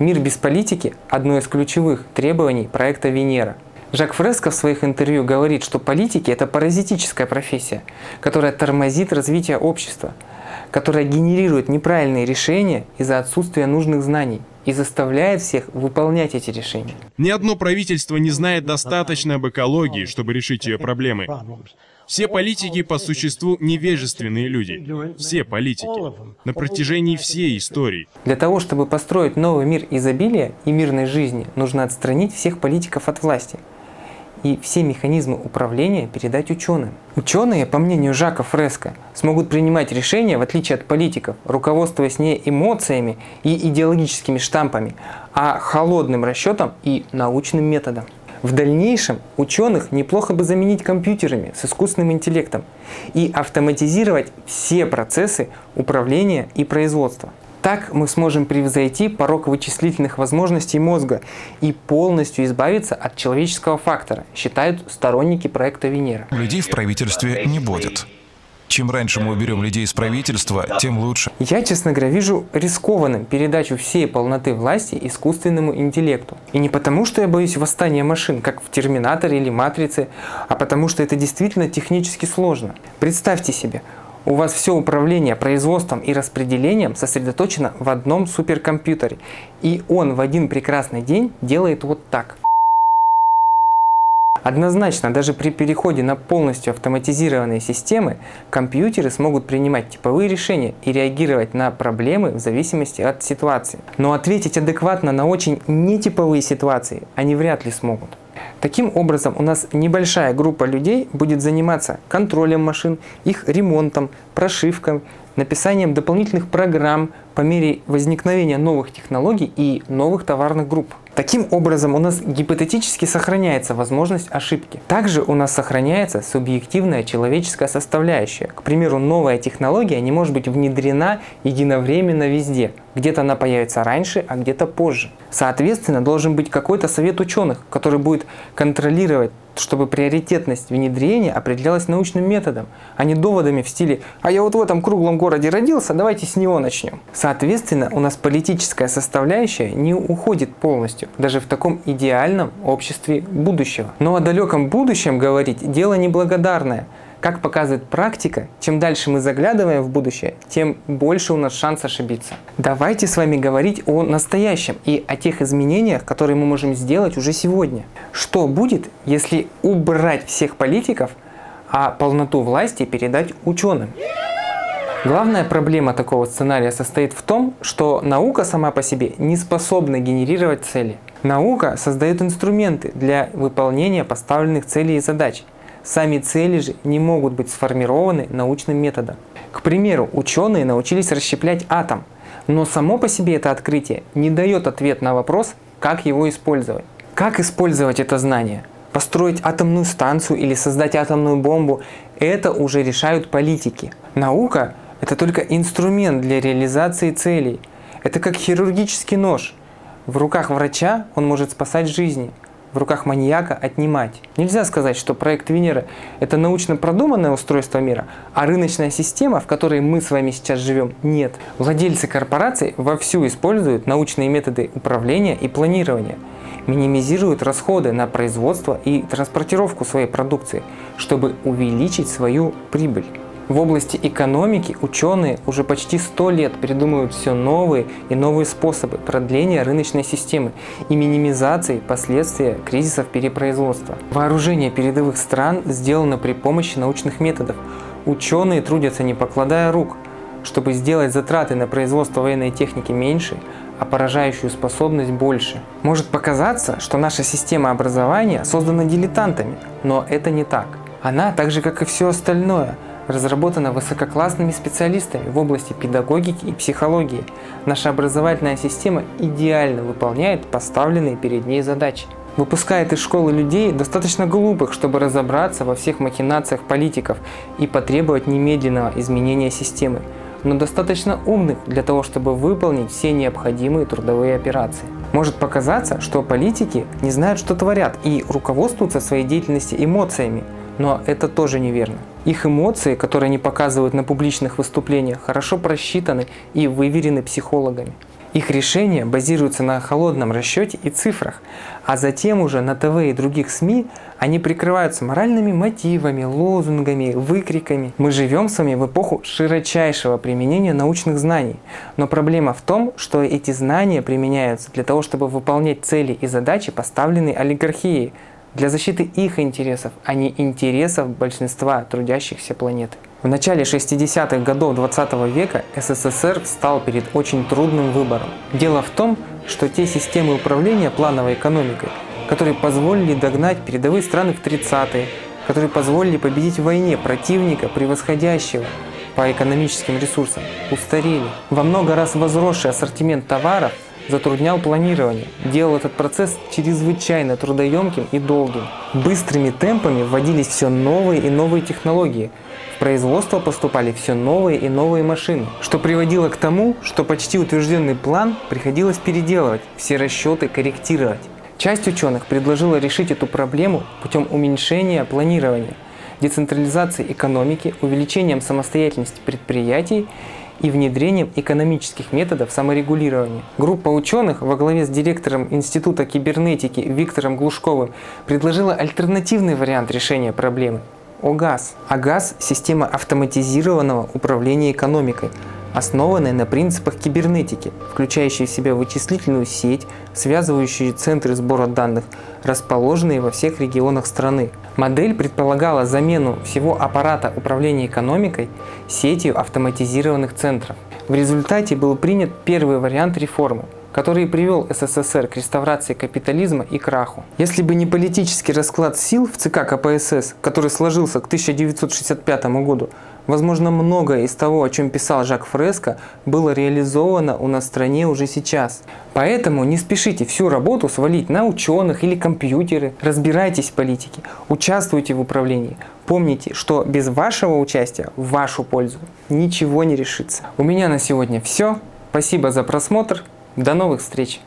Мир без политики – одно из ключевых требований проекта Венера. Жак Фреско в своих интервью говорит, что политики – это паразитическая профессия, которая тормозит развитие общества, которая генерирует неправильные решения из-за отсутствия нужных знаний и заставляет всех выполнять эти решения. Ни одно правительство не знает достаточно об экологии, чтобы решить ее проблемы. Все политики по существу невежественные люди. Все политики. На протяжении всей истории. Для того, чтобы построить новый мир изобилия и мирной жизни, нужно отстранить всех политиков от власти – и все механизмы управления передать ученым. Ученые, по мнению Жака Фреско, смогут принимать решения, в отличие от политиков, руководствуясь не эмоциями и идеологическими штампами, а холодным расчетом и научным методом. В дальнейшем ученых неплохо бы заменить компьютерами с искусственным интеллектом и автоматизировать все процессы управления и производства. Так мы сможем превзойти порог вычислительных возможностей мозга и полностью избавиться от человеческого фактора, считают сторонники проекта Венера. Людей в правительстве не будет. Чем раньше мы уберем людей из правительства, тем лучше. Я, честно говоря, вижу рискованным передачу всей полноты власти искусственному интеллекту. И не потому, что я боюсь восстания машин, как в «Терминаторе» или «Матрице», а потому, что это действительно технически сложно. Представьте себе, у вас все управление производством и распределением сосредоточено в одном суперкомпьютере. И он в один прекрасный день делает вот так. Однозначно, даже при переходе на полностью автоматизированные системы, компьютеры смогут принимать типовые решения и реагировать на проблемы в зависимости от ситуации. Но ответить адекватно на очень нетиповые ситуации они вряд ли смогут. Таким образом, у нас небольшая группа людей будет заниматься контролем машин, их ремонтом, прошивкой, написанием дополнительных программ по мере возникновения новых технологий и новых товарных групп. Таким образом, у нас гипотетически сохраняется возможность ошибки. Также у нас сохраняется субъективная человеческая составляющая. К примеру, новая технология не может быть внедрена единовременно везде. Где-то она появится раньше, а где-то позже. Соответственно, должен быть какой-то совет ученых, который будет контролировать чтобы приоритетность внедрения определялась научным методом, а не доводами в стиле «а я вот в этом круглом городе родился, давайте с него начнем». Соответственно, у нас политическая составляющая не уходит полностью, даже в таком идеальном обществе будущего. Но о далеком будущем говорить – дело неблагодарное – как показывает практика, чем дальше мы заглядываем в будущее, тем больше у нас шанс ошибиться. Давайте с вами говорить о настоящем и о тех изменениях, которые мы можем сделать уже сегодня. Что будет, если убрать всех политиков, а полноту власти передать ученым? Главная проблема такого сценария состоит в том, что наука сама по себе не способна генерировать цели. Наука создает инструменты для выполнения поставленных целей и задач – Сами цели же не могут быть сформированы научным методом. К примеру, ученые научились расщеплять атом, но само по себе это открытие не дает ответ на вопрос, как его использовать. Как использовать это знание? Построить атомную станцию или создать атомную бомбу – это уже решают политики. Наука – это только инструмент для реализации целей. Это как хирургический нож. В руках врача он может спасать жизни – в руках маньяка отнимать. Нельзя сказать, что проект Венера – это научно продуманное устройство мира, а рыночная система, в которой мы с вами сейчас живем, нет. Владельцы корпораций вовсю используют научные методы управления и планирования, минимизируют расходы на производство и транспортировку своей продукции, чтобы увеличить свою прибыль. В области экономики ученые уже почти 100 лет придумывают все новые и новые способы продления рыночной системы и минимизации последствий кризисов перепроизводства. Вооружение передовых стран сделано при помощи научных методов. Ученые трудятся не покладая рук, чтобы сделать затраты на производство военной техники меньше, а поражающую способность больше. Может показаться, что наша система образования создана дилетантами, но это не так. Она, так же как и все остальное, разработана высококлассными специалистами в области педагогики и психологии. Наша образовательная система идеально выполняет поставленные перед ней задачи. Выпускает из школы людей достаточно глупых, чтобы разобраться во всех махинациях политиков и потребовать немедленного изменения системы, но достаточно умных для того, чтобы выполнить все необходимые трудовые операции. Может показаться, что политики не знают, что творят и руководствуются своей деятельностью эмоциями, но это тоже неверно. Их эмоции, которые они показывают на публичных выступлениях, хорошо просчитаны и выверены психологами. Их решения базируются на холодном расчете и цифрах, а затем уже на ТВ и других СМИ они прикрываются моральными мотивами, лозунгами, выкриками. Мы живем с вами в эпоху широчайшего применения научных знаний. Но проблема в том, что эти знания применяются для того, чтобы выполнять цели и задачи, поставленные олигархией, для защиты их интересов, а не интересов большинства трудящихся планеты. В начале 60-х годов 20 -го века СССР встал перед очень трудным выбором. Дело в том, что те системы управления плановой экономикой, которые позволили догнать передовые страны в 30-е, которые позволили победить в войне противника, превосходящего по экономическим ресурсам, устарели. Во много раз возросший ассортимент товаров затруднял планирование, делал этот процесс чрезвычайно трудоемким и долгим. Быстрыми темпами вводились все новые и новые технологии, в производство поступали все новые и новые машины, что приводило к тому, что почти утвержденный план приходилось переделывать, все расчеты корректировать. Часть ученых предложила решить эту проблему путем уменьшения планирования, децентрализации экономики, увеличением самостоятельности предприятий и внедрением экономических методов саморегулирования. Группа ученых во главе с директором Института кибернетики Виктором Глушковым предложила альтернативный вариант решения проблемы – ОГАЗ. ОГАЗ – система автоматизированного управления экономикой, основанная на принципах кибернетики, включающая в себя вычислительную сеть, связывающие центры сбора данных, расположенные во всех регионах страны. Модель предполагала замену всего аппарата управления экономикой сетью автоматизированных центров. В результате был принят первый вариант реформы, который привел СССР к реставрации капитализма и краху. Если бы не политический расклад сил в ЦК КПСС, который сложился к 1965 году, Возможно, многое из того, о чем писал Жак Фреско, было реализовано у нас в стране уже сейчас. Поэтому не спешите всю работу свалить на ученых или компьютеры. Разбирайтесь в политике, участвуйте в управлении. Помните, что без вашего участия в вашу пользу ничего не решится. У меня на сегодня все. Спасибо за просмотр. До новых встреч!